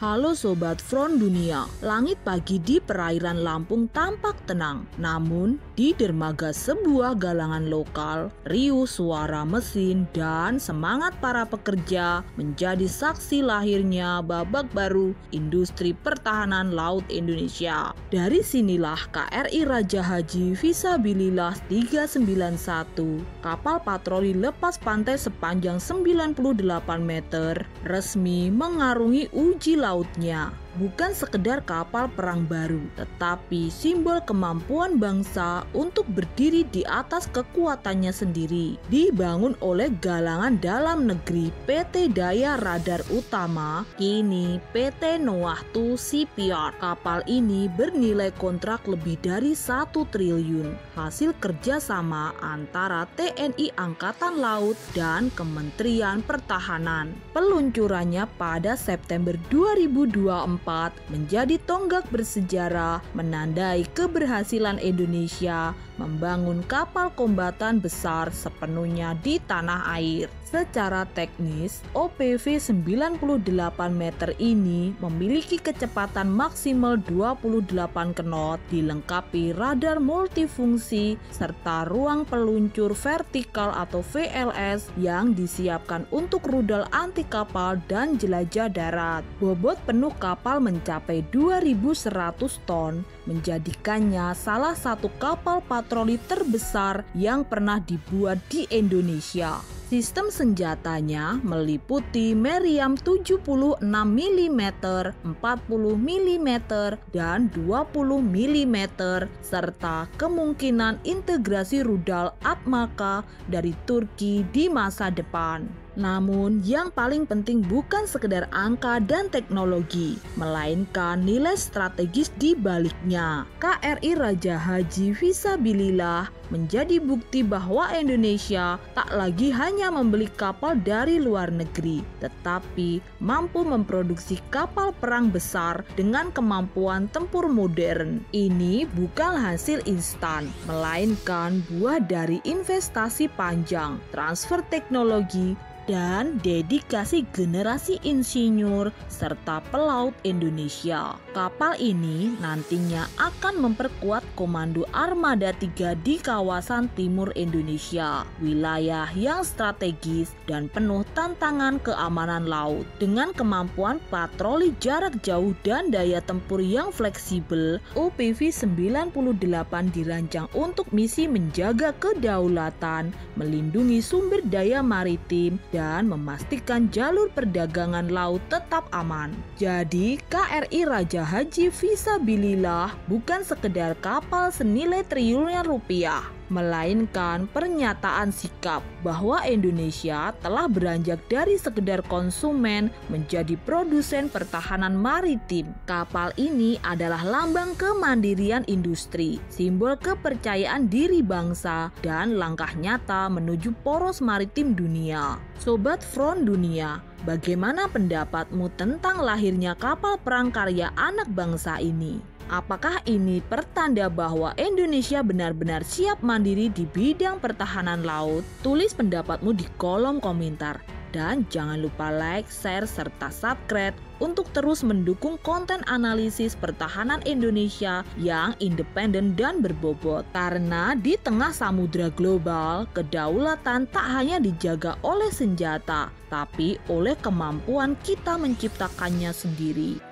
Halo Sobat Front Dunia, langit pagi di perairan Lampung tampak tenang. Namun, di dermaga sebuah galangan lokal, riuh suara mesin dan semangat para pekerja menjadi saksi lahirnya babak baru industri pertahanan laut Indonesia. Dari sinilah KRI Raja Haji Visabilillah 391, kapal patroli lepas pantai sepanjang 98 meter, resmi mengarungi uji laut lautnya bukan sekedar kapal perang baru, tetapi simbol kemampuan bangsa untuk berdiri di atas kekuatannya sendiri. Dibangun oleh galangan dalam negeri PT Daya Radar Utama, kini PT Noah Tu Shipyard. Kapal ini bernilai kontrak lebih dari satu triliun, hasil kerjasama antara TNI Angkatan Laut dan Kementerian Pertahanan. Peluncurannya pada September 2024 menjadi tonggak bersejarah menandai keberhasilan Indonesia membangun kapal kombatan besar sepenuhnya di tanah air. Secara teknis, OPV 98 meter ini memiliki kecepatan maksimal 28 knot, dilengkapi radar multifungsi serta ruang peluncur vertikal atau VLS yang disiapkan untuk rudal anti kapal dan jelajah darat. Bobot penuh kapal mencapai 2100 ton, menjadikannya salah satu kapal patroli terbesar yang pernah dibuat di Indonesia. Sistem senjatanya meliputi meriam 76 mm, 40 mm, dan 20 mm serta kemungkinan integrasi rudal Atmaka dari Turki di masa depan. Namun, yang paling penting bukan sekedar angka dan teknologi, melainkan nilai strategis di baliknya. KRI Raja Haji Visabilillah menjadi bukti bahwa Indonesia tak lagi hanya membeli kapal dari luar negeri, tetapi mampu memproduksi kapal perang besar dengan kemampuan tempur modern. Ini bukan hasil instan, melainkan buah dari investasi panjang, transfer teknologi, dan dedikasi generasi insinyur serta pelaut Indonesia. Kapal ini nantinya akan memperkuat Komando Armada 3 di kawasan timur Indonesia, wilayah yang strategis dan penuh tantangan keamanan laut. Dengan kemampuan patroli jarak jauh dan daya tempur yang fleksibel, UPV 98 dirancang untuk misi menjaga kedaulatan, melindungi sumber daya maritim, dan dan memastikan jalur perdagangan laut tetap aman. Jadi, KRI Raja Haji Visabilillah bukan sekedar kapal senilai triliunan rupiah, melainkan pernyataan sikap bahwa Indonesia telah beranjak dari sekedar konsumen menjadi produsen pertahanan maritim. Kapal ini adalah lambang kemandirian industri, simbol kepercayaan diri bangsa, dan langkah nyata menuju poros maritim dunia. Sobat Front Dunia, bagaimana pendapatmu tentang lahirnya kapal perang karya anak bangsa ini? Apakah ini pertanda bahwa Indonesia benar-benar siap mandiri di bidang pertahanan laut? Tulis pendapatmu di kolom komentar. Dan jangan lupa like, share, serta subscribe untuk terus mendukung konten analisis pertahanan Indonesia yang independen dan berbobot. Karena di tengah samudra global, kedaulatan tak hanya dijaga oleh senjata, tapi oleh kemampuan kita menciptakannya sendiri.